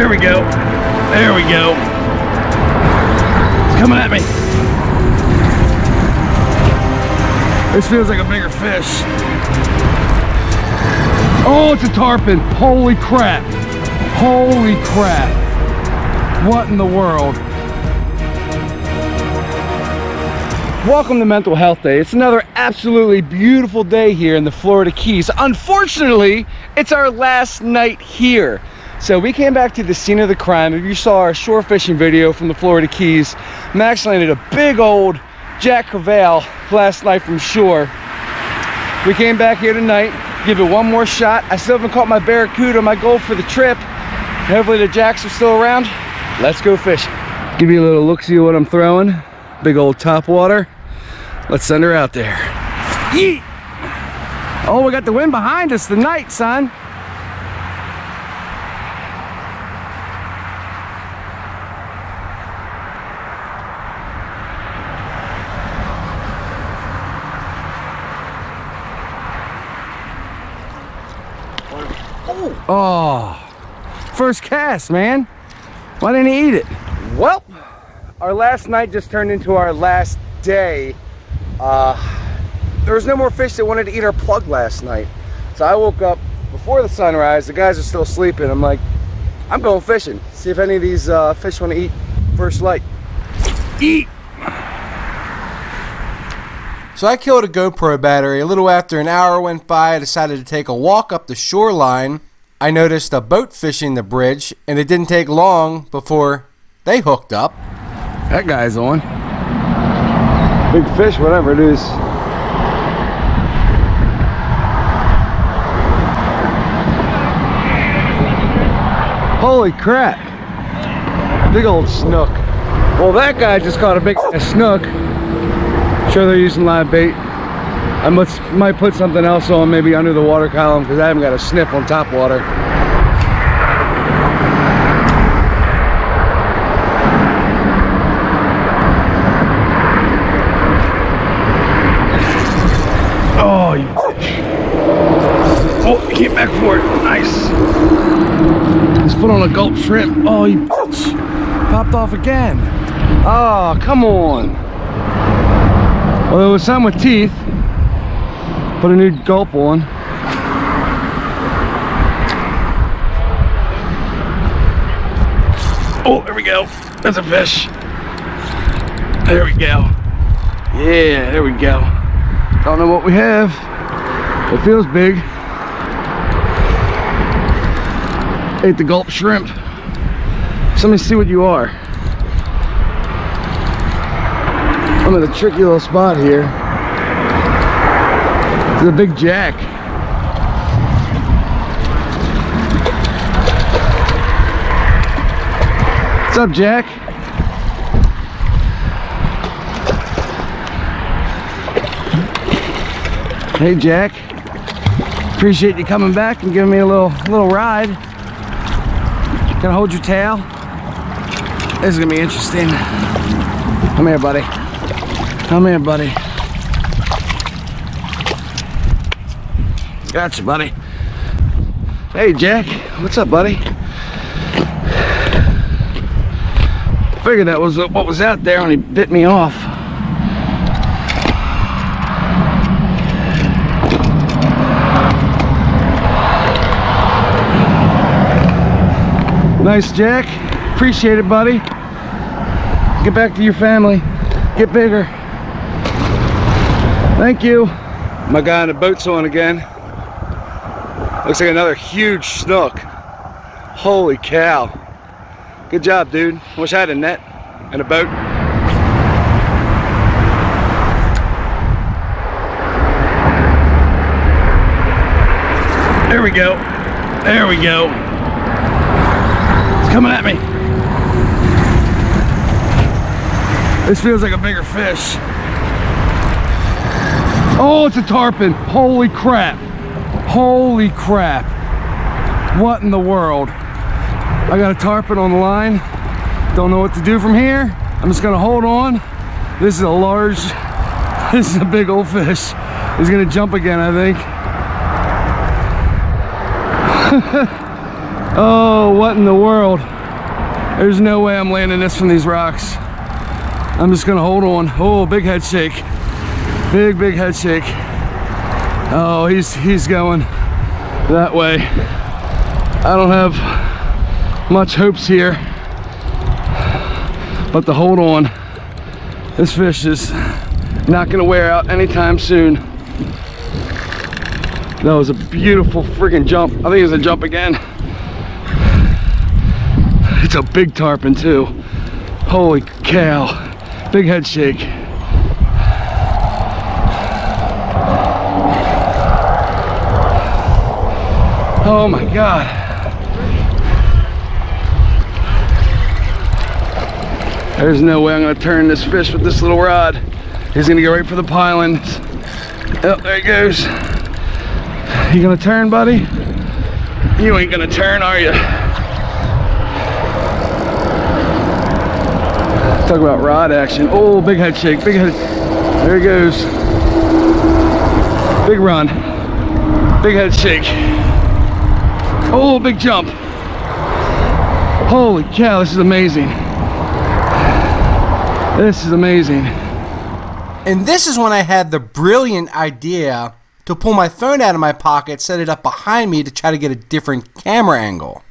There we go. There we go. It's coming at me. This feels like a bigger fish. Oh, it's a tarpon. Holy crap. Holy crap. What in the world? Welcome to Mental Health Day. It's another absolutely beautiful day here in the Florida Keys. Unfortunately, it's our last night here. So we came back to the scene of the crime. If you saw our shore fishing video from the Florida Keys, Max landed a big old Jack Crevalle last night from shore. We came back here tonight, give it one more shot. I still haven't caught my Barracuda, my goal for the trip. Hopefully the Jacks are still around. Let's go fishing. Give you a little look-see what I'm throwing. Big old top water. Let's send her out there. Yeet! Oh, we got the wind behind us tonight, son. Oh, first cast, man. Why didn't he eat it? Well, our last night just turned into our last day. Uh, there was no more fish that wanted to eat our plug last night. So I woke up before the sunrise. The guys are still sleeping. I'm like, I'm going fishing. See if any of these uh, fish want to eat first light. Eat! So I killed a GoPro battery. A little after an hour went by, I decided to take a walk up the shoreline. I noticed a boat fishing the bridge, and it didn't take long before they hooked up. That guy's on. Big fish, whatever it is. Holy crap. Big old snook. Well, that guy just caught a big snook. Sure they're using live bait. I must, might put something else on, maybe under the water column, because I haven't got a sniff on top water. Oh, you Oh, he came back for it. Nice. Let's put on a gulp shrimp. Oh, you popped off again. Oh, come on. Well, there was some with teeth. Put a new gulp on. Oh, there we go. That's a fish. There we go. Yeah, there we go. Don't know what we have. It feels big. Ate the gulp shrimp. So let me see what you are. I'm in a tricky little spot here. It's a big jack. What's up, Jack? Hey, Jack. Appreciate you coming back and giving me a little little ride. I hold your tail? This is gonna be interesting. Come here, buddy. Come here, buddy. Gotcha, buddy. Hey, Jack. What's up, buddy? Figured that was what was out there when he bit me off. Nice, Jack. Appreciate it, buddy. Get back to your family. Get bigger. Thank you. My guy on the boat's on again. Looks like another huge snook. Holy cow. Good job, dude. Wish I had a net and a boat. There we go. There we go. It's coming at me. This feels like a bigger fish. Oh, it's a tarpon. Holy crap. Holy crap. What in the world? I got a tarpon on the line. Don't know what to do from here. I'm just gonna hold on. This is a large, this is a big old fish. He's gonna jump again, I think. Oh, what in the world? There's no way I'm landing this from these rocks. I'm just gonna hold on. Oh, big head shake. Big, big head shake. Oh, he's he's going that way. I don't have much hopes here, but to hold on. This fish is not gonna wear out anytime soon. That was a beautiful freaking jump. I think it's a jump again. It's a big tarpon too. Holy cow. Big head shake. Oh my God. There's no way I'm gonna turn this fish with this little rod. He's gonna go right for the pilings. Oh, there he goes. You gonna turn, buddy? You ain't gonna turn, are you? Talk about rod action. Oh, big head shake, big head. There he goes. Big run. Big head shake. Oh, big jump. Holy cow, this is amazing. This is amazing. And this is when I had the brilliant idea to pull my phone out of my pocket, set it up behind me to try to get a different camera angle.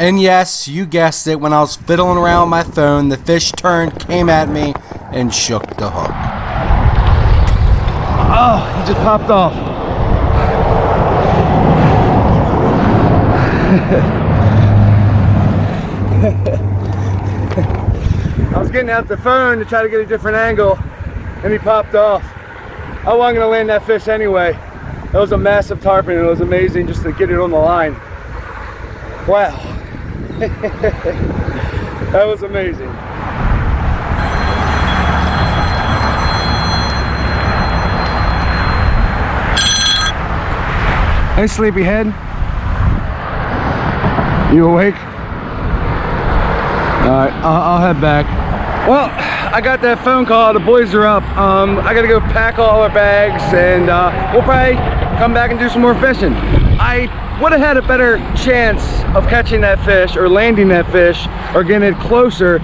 And yes, you guessed it, when I was fiddling around with my phone, the fish turned, came at me, and shook the hook. Oh, he just popped off. I was getting out the phone to try to get a different angle, and he popped off. I wasn't gonna land that fish anyway. That was a massive tarpon, and it was amazing just to get it on the line. Wow. that was amazing. Hey, sleepyhead. You awake? All right, I'll, I'll, head back. Well, I got that phone call. The boys are up. Um, I got to go pack all our bags, and uh, we'll probably come back and do some more fishing. I would have had a better chance of catching that fish or landing that fish or getting it closer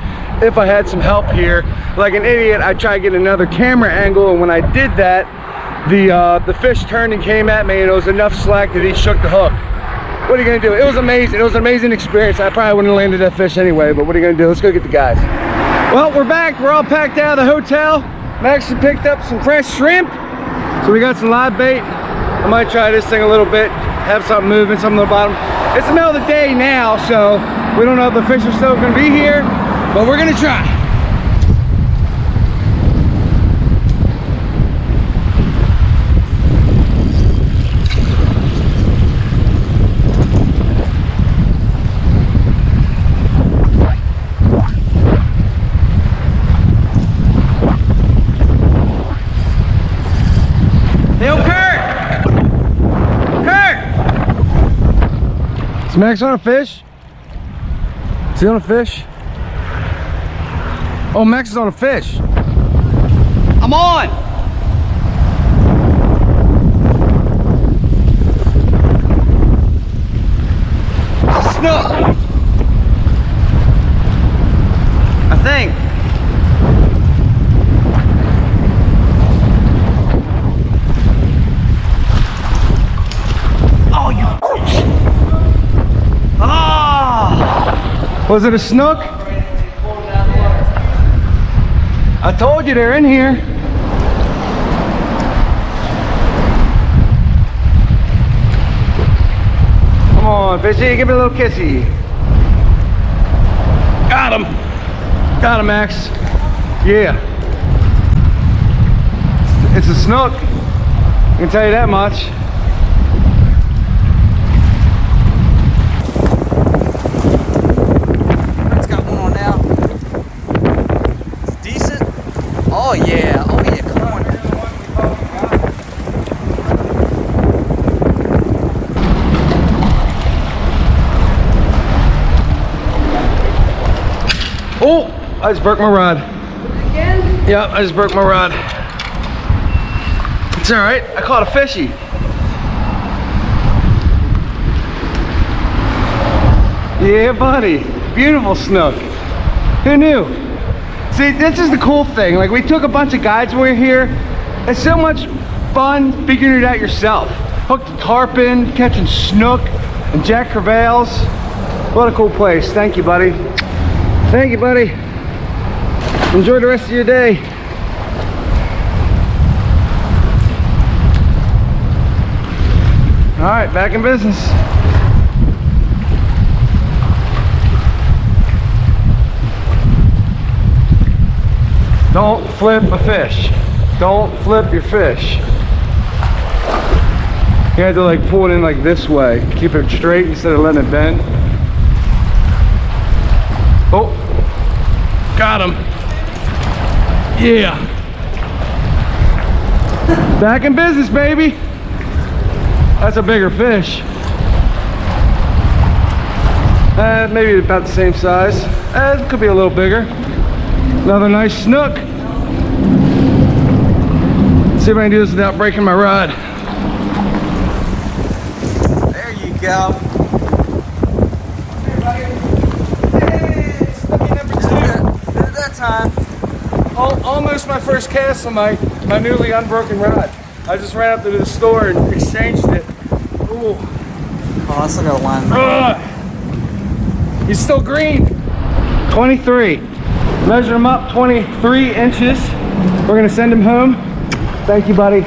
if I had some help here. Like an idiot, I tried to get another camera angle and when I did that, the, uh, the fish turned and came at me and it was enough slack that he shook the hook. What are you gonna do? It was amazing. It was an amazing experience. I probably wouldn't have landed that fish anyway, but what are you gonna do? Let's go get the guys. Well, we're back. We're all packed out of the hotel. Max picked up some fresh shrimp. So we got some live bait. I might try this thing a little bit, have something moving, something on the bottom. It's the middle of the day now, so we don't know if the fish are still gonna be here, but we're gonna try. Is Max on a fish? Is he on a fish? Oh, Max is on a fish. I'm on. Snook. I think. Was it a snook? I told you they're in here. Come on, fishy, give me a little kissy. Got him. Got him, Max. Yeah. It's a snook. I can tell you that much. Oh yeah, oh yeah, come on. Oh, I just broke my rod. Again? Yeah, I just broke my rod. It's all right, I caught a fishy. Yeah, buddy. Beautiful snook. Who knew? See, this is the cool thing. Like, we took a bunch of guides when we were here. It's so much fun figuring it out yourself. Hooked tarpon, catching snook, and Jack Crevalles. What a cool place. Thank you, buddy. Thank you, buddy. Enjoy the rest of your day. All right, back in business. Don't flip a fish. Don't flip your fish. You have to like pull it in like this way. Keep it straight instead of letting it bend. Oh, got him. Yeah. Back in business, baby. That's a bigger fish. Uh, maybe about the same size. Uh, it could be a little bigger. Another nice snook. See if I can do this without breaking my rod. There you go. At that time. Almost my first cast on my, my newly unbroken rod. I just ran up to the store and exchanged it. Ooh. Oh, that's like a line. Ugh. He's still green. 23. Measure him up 23 inches. We're gonna send him home. Thank you, buddy.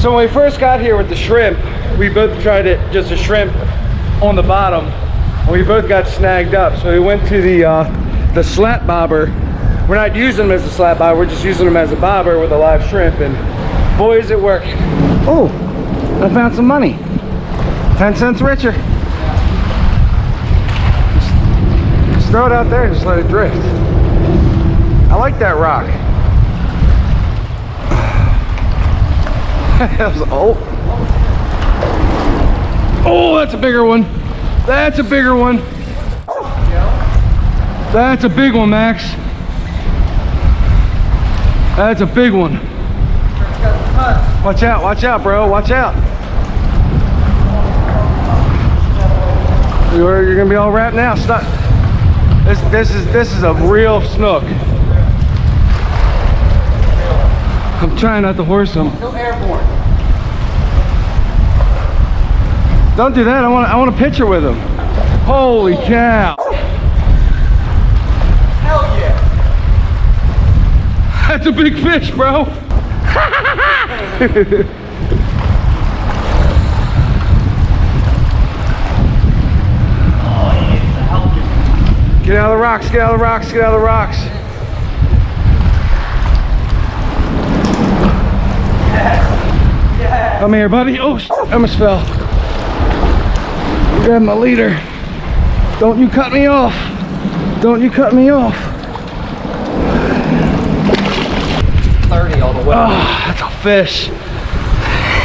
So when we first got here with the shrimp, we both tried it just a shrimp on the bottom. And we both got snagged up. So we went to the uh, the slat bobber. We're not using them as a slat bobber, we're just using them as a bobber with a live shrimp. And boy, is it working. Oh, I found some money. 10 cents richer. Just, just throw it out there and just let it drift. I like that rock. that was oh. Oh, that's a bigger one. That's a bigger one. That's a big one, Max. That's a big one. Watch out, watch out, bro. Watch out. You're, you're gonna be all wrapped now. Stop. This this is this is a real snook. I'm trying not to horse him. Go airborne. Don't do that. I want I want a picture with him. Holy cow. Hell yeah. That's a big fish, bro. Get out of the rocks, get out of the rocks, get out of the rocks. Come here, buddy. Oh, I almost fell. Grab my leader. Don't you cut me off. Don't you cut me off. 30 all the way. Oh, that's a fish.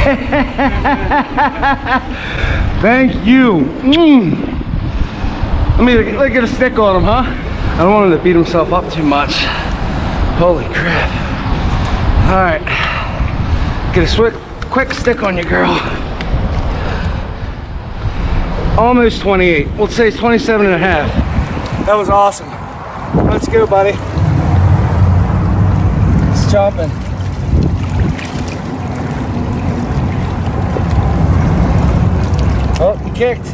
Thank you. Mm. Let me let get a stick on him, huh? I don't want him to beat himself up too much. Holy crap. All right. Get a quick, quick stick on you, girl. Almost 28. We'll say it's 27 and a half. That was awesome. Let's go, buddy. It's chopping. Oh, he kicked.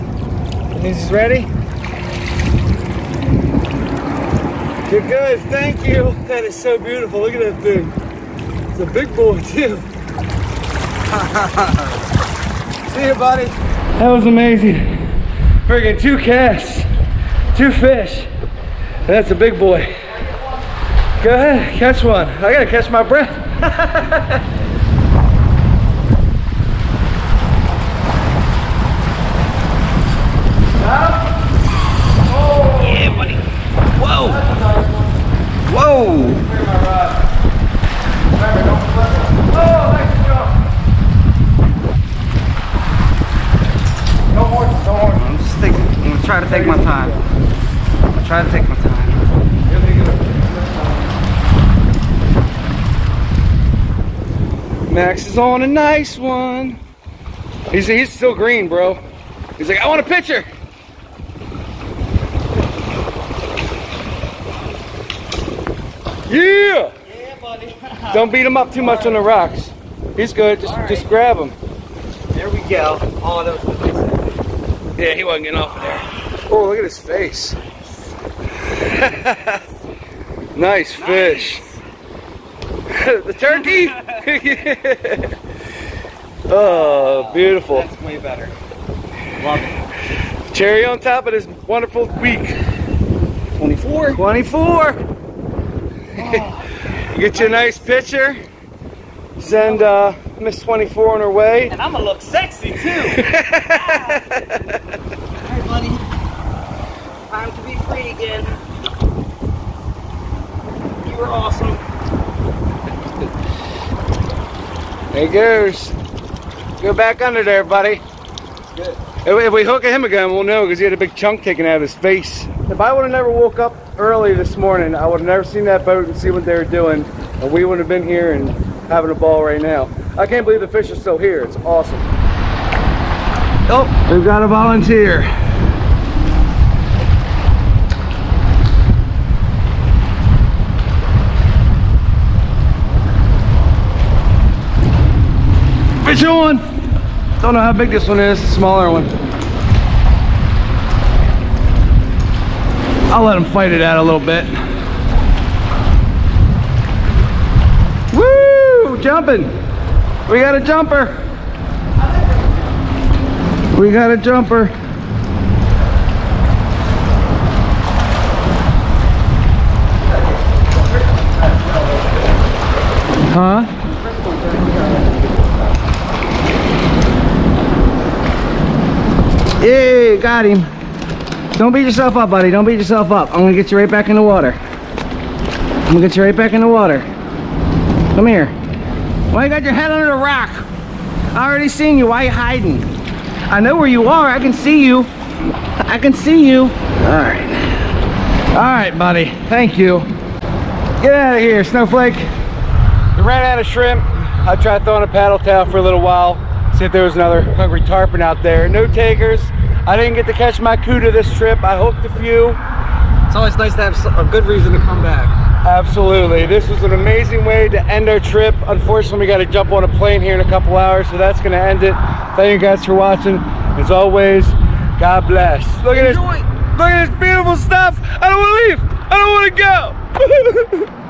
He's ready. You're good. Thank you. That is so beautiful. Look at that thing. It's a big boy too. See you, buddy. That was amazing. Friggin' two casts, two fish. And That's a big boy. Go ahead, catch one. I gotta catch my breath. trying to take my time. Max is on a nice one. He's, he's still green, bro. He's like, I want a picture. Yeah! Yeah, buddy. Don't beat him up too All much right. on the rocks. He's good. Just, right. just grab him. There we go. Oh, that was Yeah, he wasn't getting off of there. Oh, look at his face. nice fish. the turkey. oh, beautiful. That's way better. Love it. Cherry on top of this wonderful week. 24. 24. Get you a nice picture. Send uh, Miss 24 on her way. And I'm gonna look sexy too. Alright, buddy. Time to be free again. You were awesome. There he goes. Go back under there, buddy. Good. If if we hook him again, we'll know because he had a big chunk taken out of his face. If I would have never woke up early this morning, I would have never seen that boat and see what they were doing, and we would have been here and having a ball right now. I can't believe the fish are still here. It's awesome. Oh, we've got a volunteer. Don't know how big this one is, smaller one. I'll let him fight it out a little bit. Woo! Jumping! We got a jumper! We got a jumper. Huh? Yay, got him. Don't beat yourself up, buddy. Don't beat yourself up. I'm gonna get you right back in the water. I'm gonna get you right back in the water. Come here. Why you got your head under the rock? I already seen you. Why you hiding? I know where you are. I can see you. I can see you. All right. All right, buddy. Thank you. Get out of here, Snowflake. We ran out of shrimp. I tried throwing a paddle tail for a little while. If there was another hungry tarpon out there. No takers. I didn't get to catch my cuda this trip. I hooked a few. It's always nice to have a good reason to come back. Absolutely. This was an amazing way to end our trip. Unfortunately, we got to jump on a plane here in a couple hours, so that's going to end it. Thank you guys for watching. As always, God bless. Look at this. Look at this beautiful stuff. I don't want to leave. I don't want to go.